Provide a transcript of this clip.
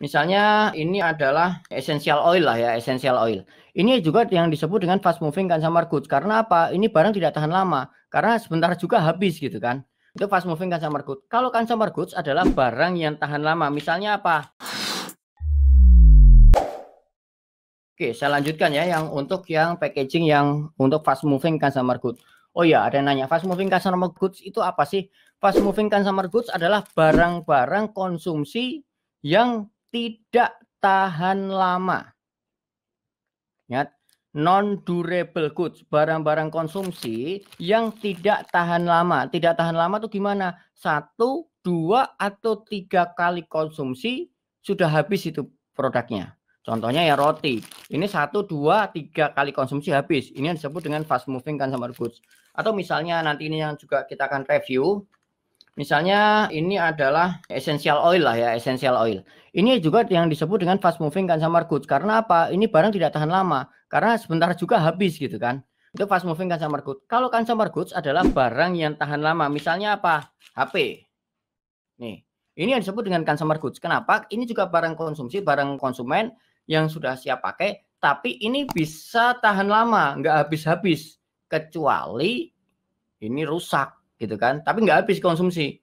Misalnya ini adalah essential oil lah ya, essential oil. Ini juga yang disebut dengan fast moving consumer goods. Karena apa? Ini barang tidak tahan lama. Karena sebentar juga habis gitu kan. Itu fast moving consumer goods. Kalau consumer goods adalah barang yang tahan lama. Misalnya apa? Oke, saya lanjutkan ya yang untuk yang packaging yang untuk fast moving consumer goods. Oh ya, ada yang nanya, fast moving consumer goods itu apa sih? Fast moving consumer goods adalah barang-barang konsumsi yang tidak tahan lama. Ingat, non durable goods, barang-barang konsumsi yang tidak tahan lama. Tidak tahan lama itu gimana? Satu, dua, atau tiga kali konsumsi sudah habis itu produknya. Contohnya ya roti. Ini satu, dua, tiga kali konsumsi habis. Ini yang disebut dengan fast moving consumer goods. Atau misalnya nanti ini yang juga kita akan review. Misalnya ini adalah essential oil lah ya, essential oil. Ini juga yang disebut dengan fast moving consumer goods. Karena apa? Ini barang tidak tahan lama. Karena sebentar juga habis gitu kan. Itu fast moving consumer goods. Kalau consumer goods adalah barang yang tahan lama. Misalnya apa? HP. Nih, ini yang disebut dengan consumer goods. Kenapa? Ini juga barang konsumsi, barang konsumen yang sudah siap pakai, tapi ini bisa tahan lama, nggak habis-habis, kecuali ini rusak gitu kan, tapi nggak habis konsumsi.